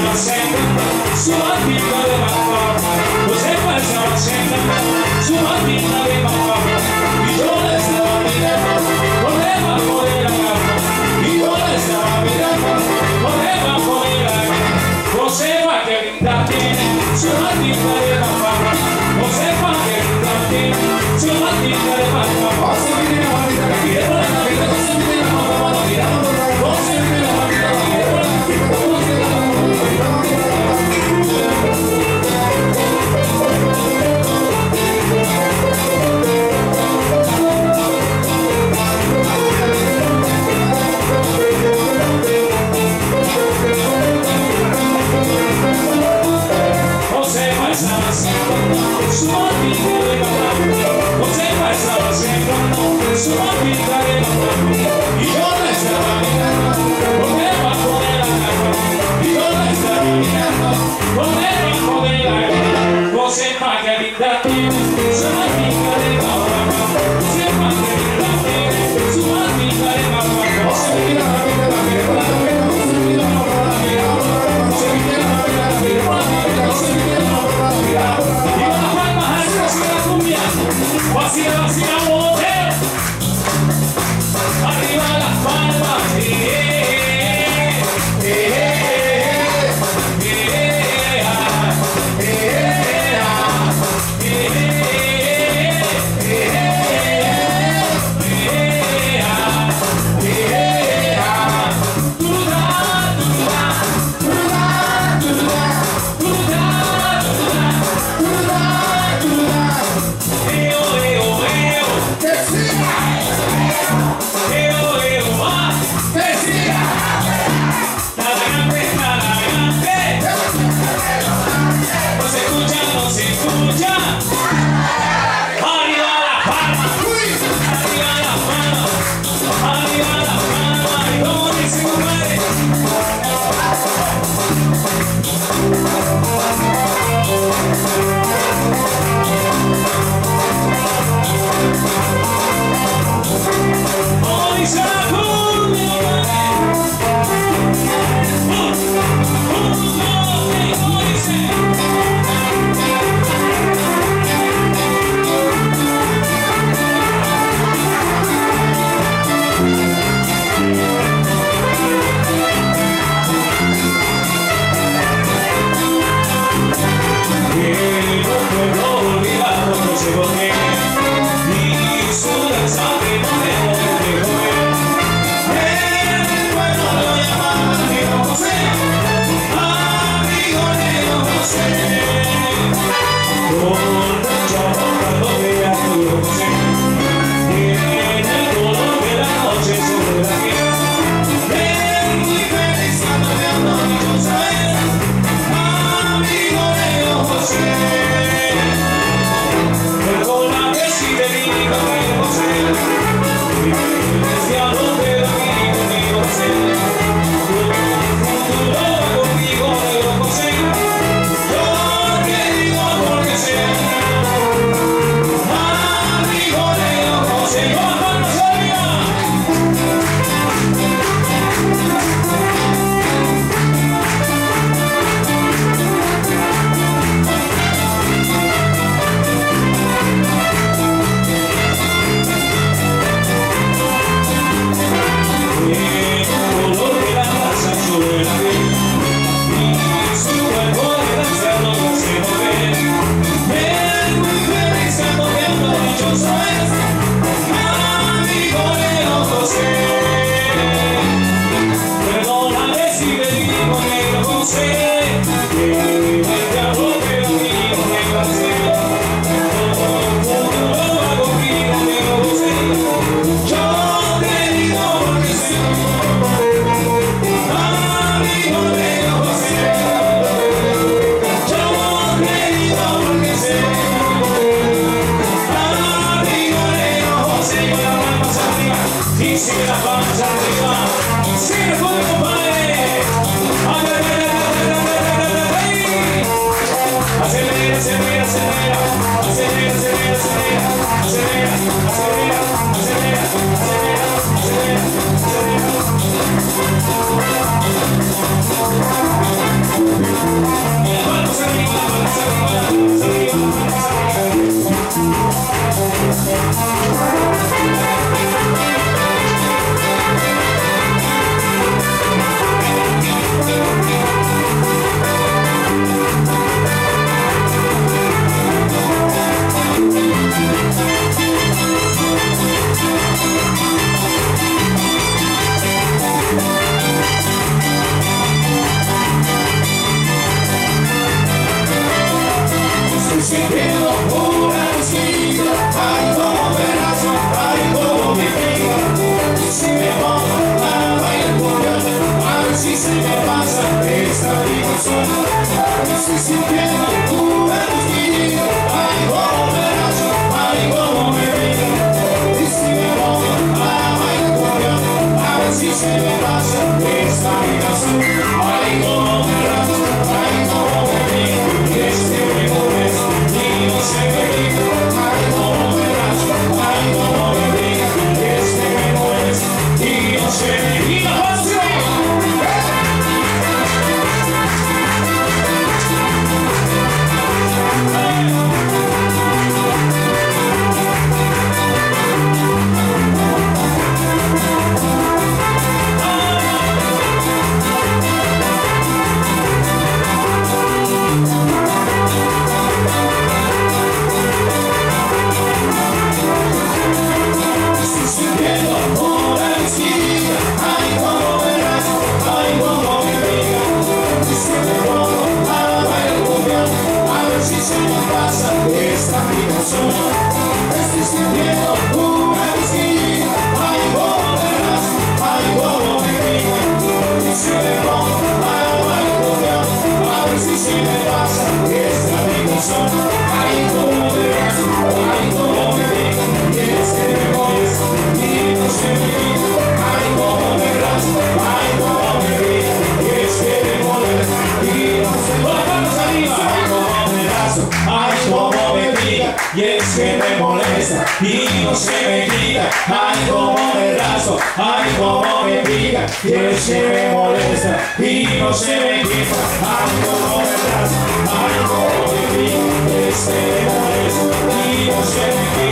na senda, sua vida leva forma. Você faz na senda, sua vida leva forma. E todas que se me molesta y no se me quita. Algo detrás, algo de mí que se molesta y no se me quita.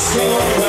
soul.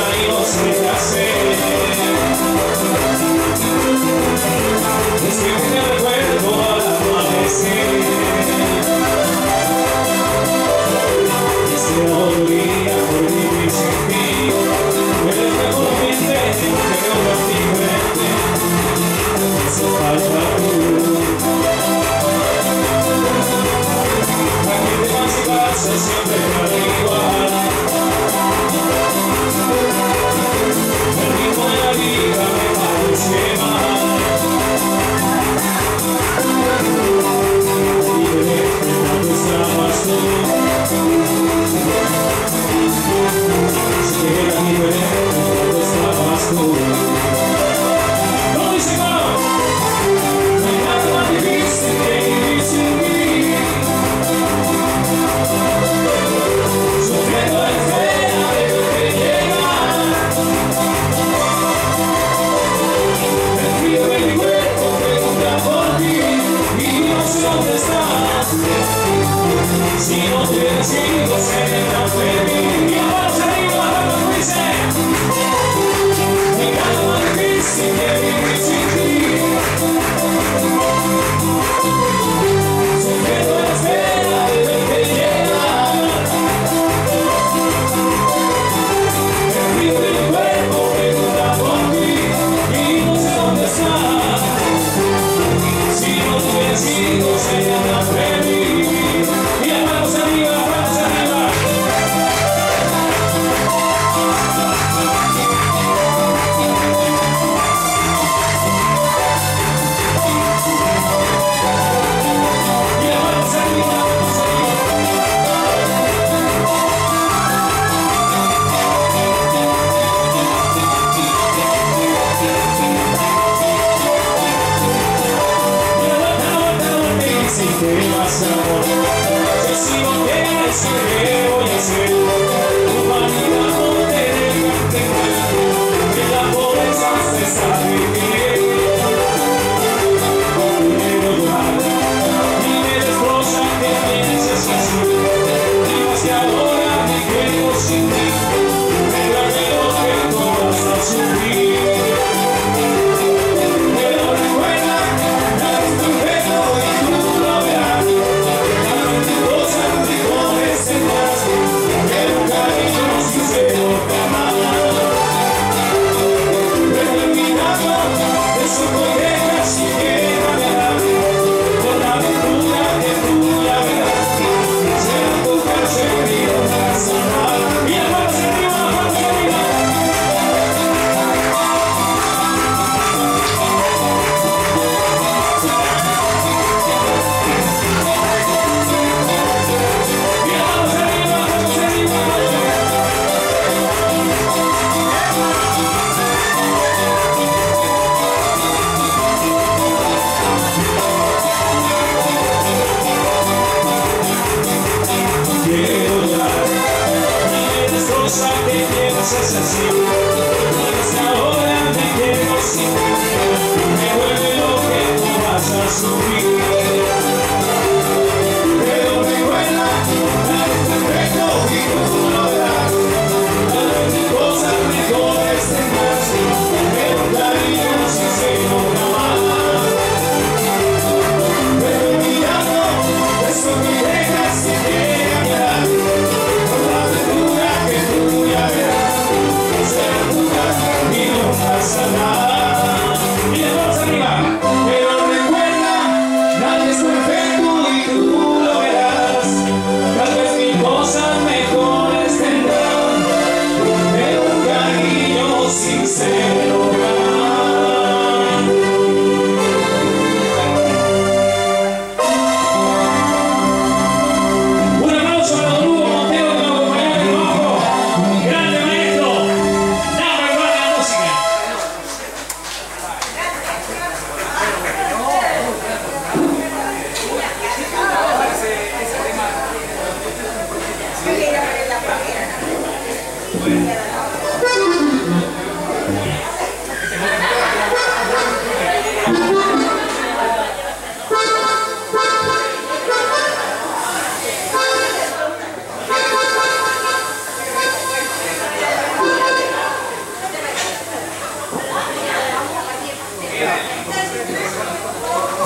presença, Senhor.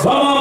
Vamos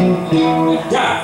Yeah.